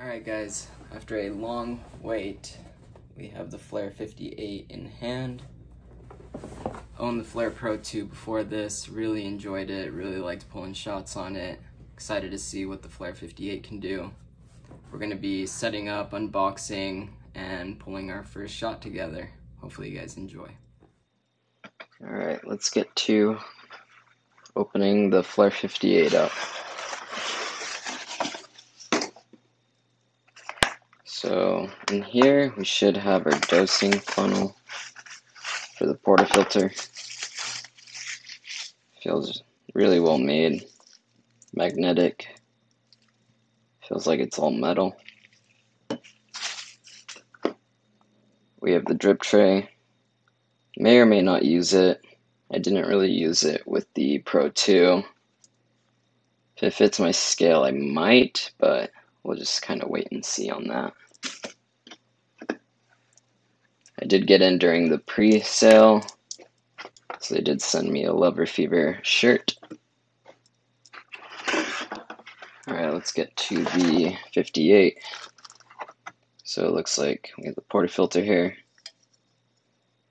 Alright guys, after a long wait, we have the Flair 58 in hand. Owned the Flair Pro 2 before this, really enjoyed it, really liked pulling shots on it. Excited to see what the Flair 58 can do. We're going to be setting up, unboxing, and pulling our first shot together. Hopefully you guys enjoy. Alright, let's get to opening the Flair 58 up. So in here we should have our dosing funnel for the portafilter. Feels really well made, magnetic. Feels like it's all metal. We have the drip tray. May or may not use it. I didn't really use it with the Pro 2. If it fits my scale, I might, but we'll just kind of wait and see on that. I did get in during the pre-sale, so they did send me a Lover Fever shirt. Alright, let's get to the 58. So it looks like we have the portafilter here.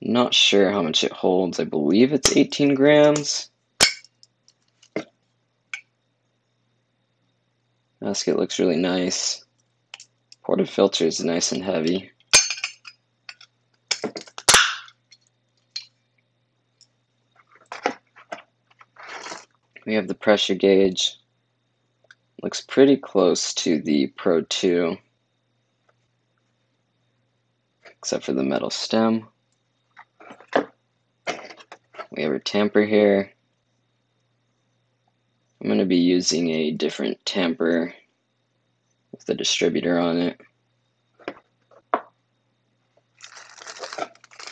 Not sure how much it holds. I believe it's 18 grams. Basket looks really nice. Portafilter is nice and heavy. We have the pressure gauge. Looks pretty close to the Pro 2, except for the metal stem. We have our tamper here. I'm going to be using a different tamper with the distributor on it.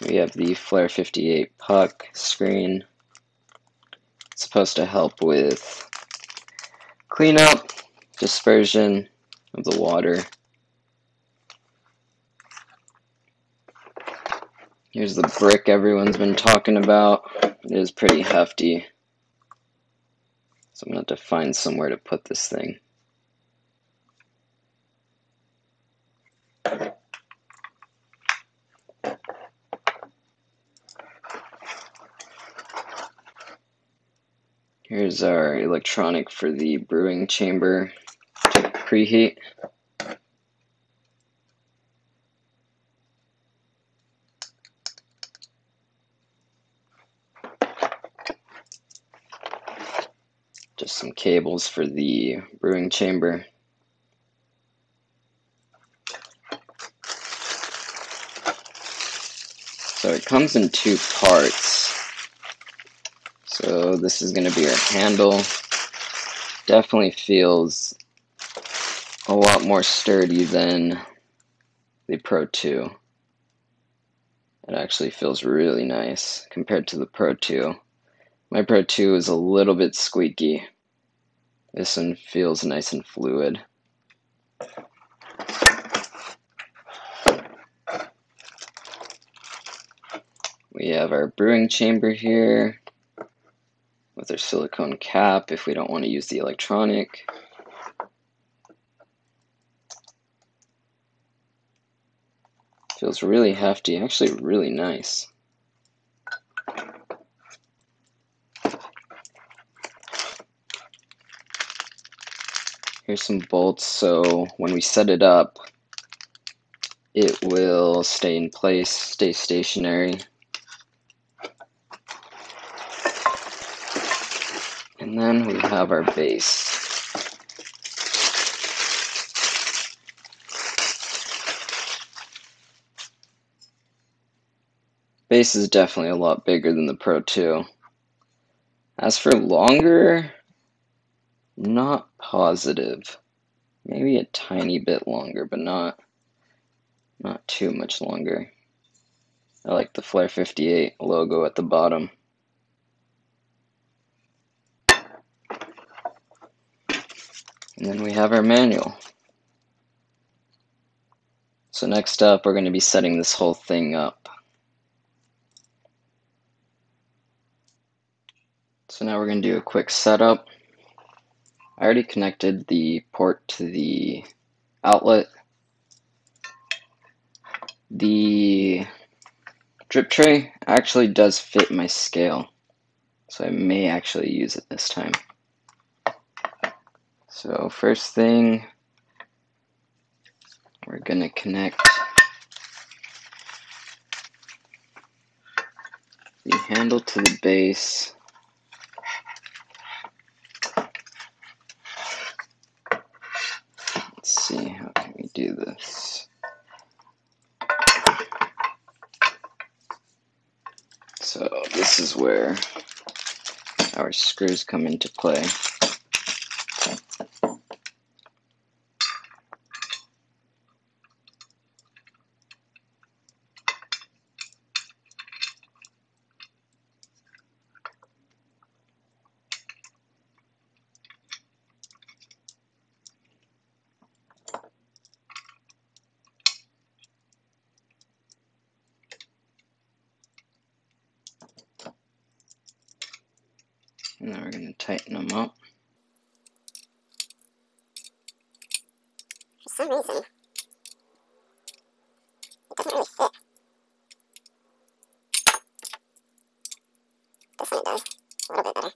We have the Flair 58 puck screen supposed to help with cleanup, dispersion of the water. Here's the brick everyone's been talking about. It is pretty hefty. So I'm going to have to find somewhere to put this thing. Here's our electronic for the brewing chamber to preheat. Cables for the brewing chamber. So it comes in two parts. So this is going to be our handle. Definitely feels a lot more sturdy than the Pro 2. It actually feels really nice compared to the Pro 2. My Pro 2 is a little bit squeaky. This one feels nice and fluid. We have our brewing chamber here with our silicone cap if we don't want to use the electronic. Feels really hefty, actually really nice. Here's some bolts so when we set it up it will stay in place, stay stationary. And then we have our base. Base is definitely a lot bigger than the Pro 2. As for longer, not positive. Maybe a tiny bit longer, but not not too much longer. I like the Flair 58 logo at the bottom. And then we have our manual. So next up, we're going to be setting this whole thing up. So now we're going to do a quick setup. I already connected the port to the outlet. The drip tray actually does fit my scale, so I may actually use it this time. So first thing, we're going to connect the handle to the base. Let's see, how can we do this? So this is where our screws come into play. Then we're going to tighten them up. For some reason, it doesn't really fit. This one it does, a little bit better. It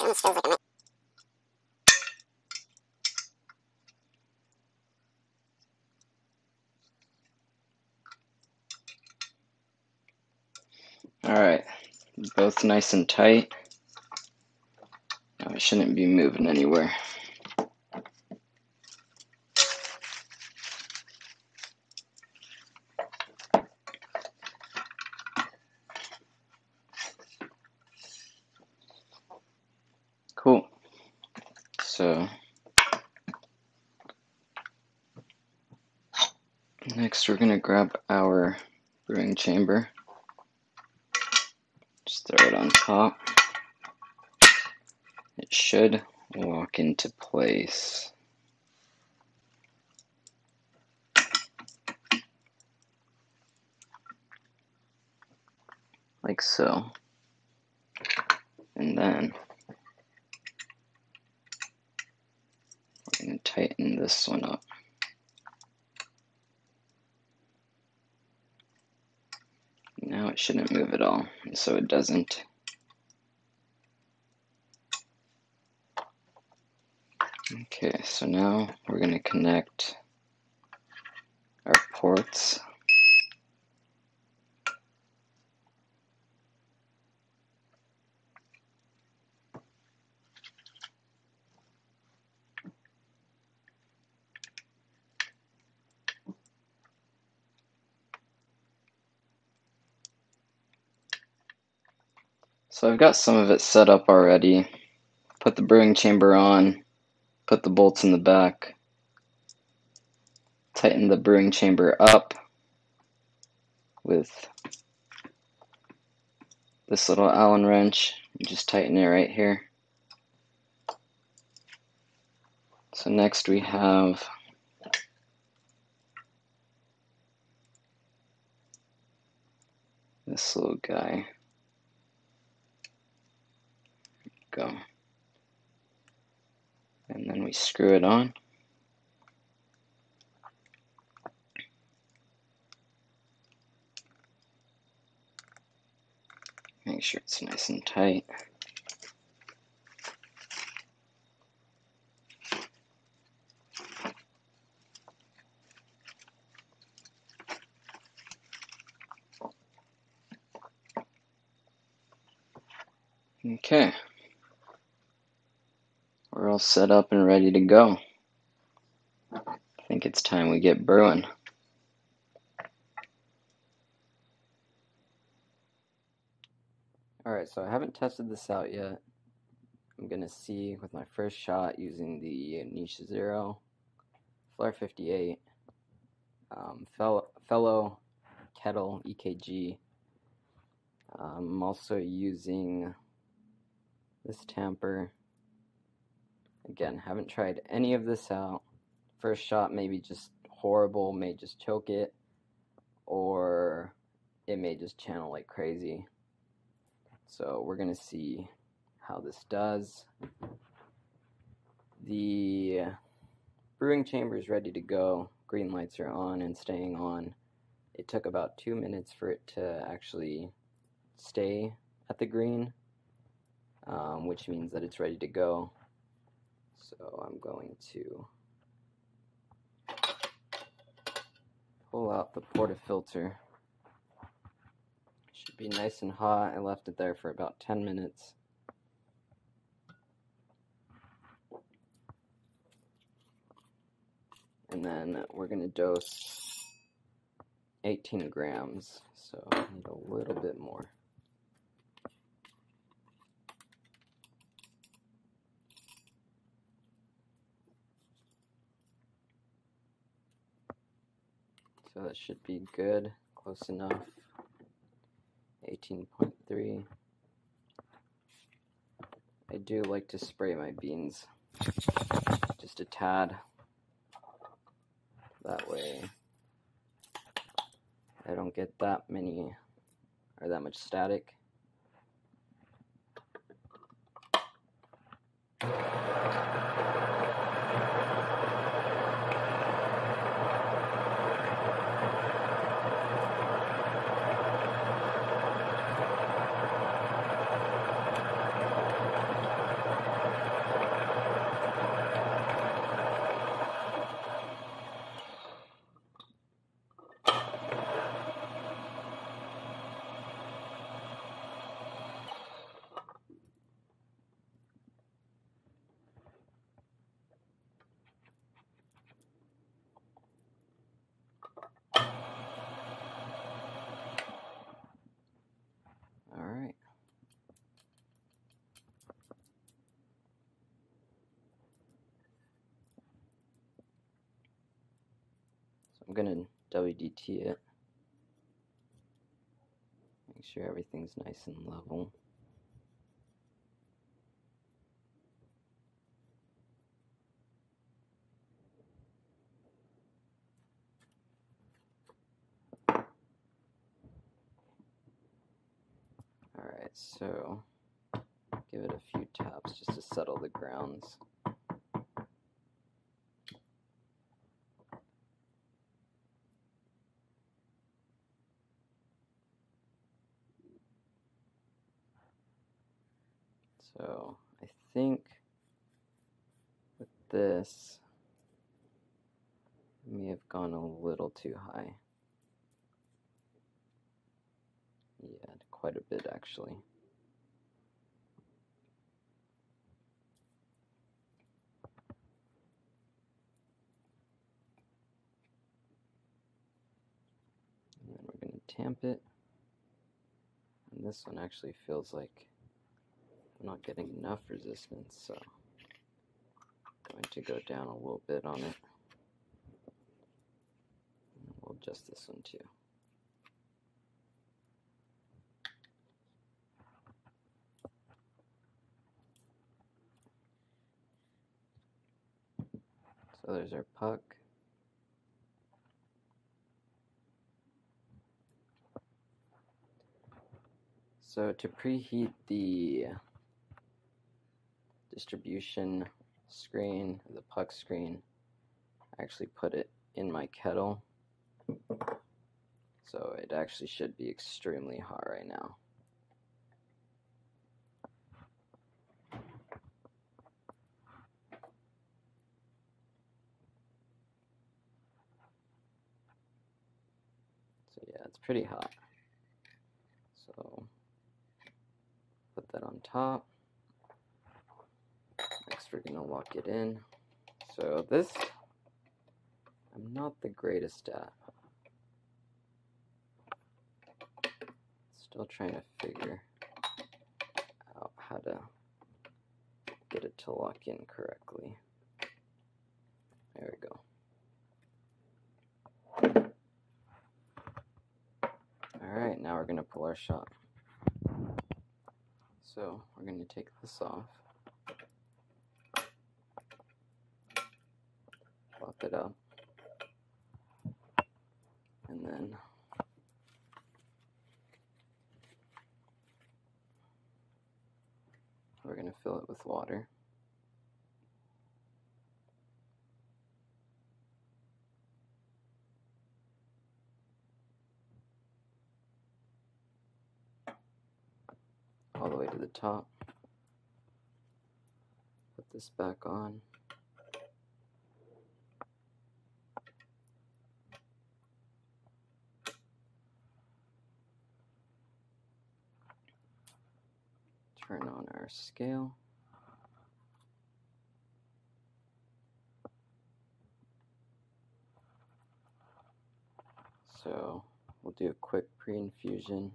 almost feels like a mic. Alright, both nice and tight. Now it shouldn't be moving anywhere. Cool. So next we're gonna grab our brewing chamber. Just throw it on top. It should lock into place. Like so. And then we're going to tighten this one up. Now it shouldn't move at all, so it doesn't. Okay, so now we're going to connect our ports. So I've got some of it set up already. Put the brewing chamber on, put the bolts in the back, tighten the brewing chamber up with this little Allen wrench. Just tighten it right here. So next we have this little guy. Go. And then we screw it on. Make sure it's nice and tight. Okay. All set up and ready to go. I think it's time we get brewing. Alright, so I haven't tested this out yet. I'm gonna see with my first shot using the Niche Zero, Flair 58, um, fellow, fellow Kettle EKG. Um, I'm also using this tamper. Again, haven't tried any of this out. First shot maybe just horrible, may just choke it, or it may just channel like crazy. So we're going to see how this does. The brewing chamber is ready to go. Green lights are on and staying on. It took about two minutes for it to actually stay at the green, um, which means that it's ready to go. So I'm going to pull out the portafilter. Should be nice and hot. I left it there for about 10 minutes. And then we're going to dose 18 grams, so I need a little bit more. So that should be good, close enough. 18.3. I do like to spray my beans just a tad. That way I don't get that many or that much static. All right. I'm gonna WDT it. Make sure everything's nice and level. Alright, so give it a few taps just to settle the grounds. So I think with this, I may have gone a little too high. Yeah, quite a bit actually. And then we're going to tamp it. And this one actually feels like not getting enough resistance, so I'm going to go down a little bit on it. And we'll adjust this one too. So there's our puck. So to preheat the distribution screen, the puck screen, I actually put it in my kettle. So it actually should be extremely hot right now. So yeah, it's pretty hot. So put that on top. We're gonna lock it in. So this I'm not the greatest at. Still trying to figure out how to get it to lock in correctly. There we go. Alright, now we're going to pull our shot. So we're going to take this off. it up. And then we're going to fill it with water. all the way to the top. Put this back on. Turn on our scale. So we'll do a quick pre-infusion.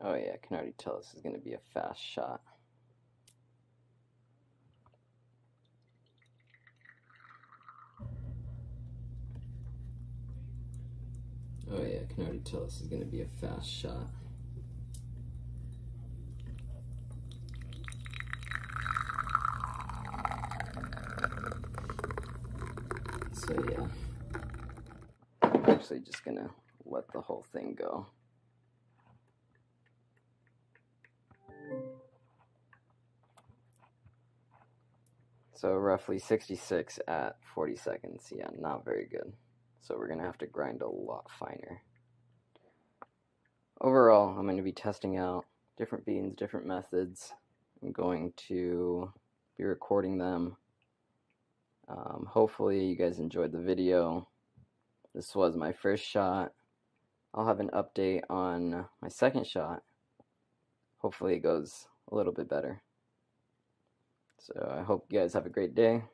Oh yeah, I can already tell this is going to be a fast shot. Oh yeah, I can already tell this is going to be a fast shot. So yeah, I'm actually just going to let the whole thing go. So roughly 66 at 40 seconds. Yeah, not very good. So we're going to have to grind a lot finer. Overall, I'm going to be testing out different beans, different methods. I'm going to be recording them. Um, hopefully you guys enjoyed the video. This was my first shot. I'll have an update on my second shot. Hopefully it goes a little bit better. So I hope you guys have a great day.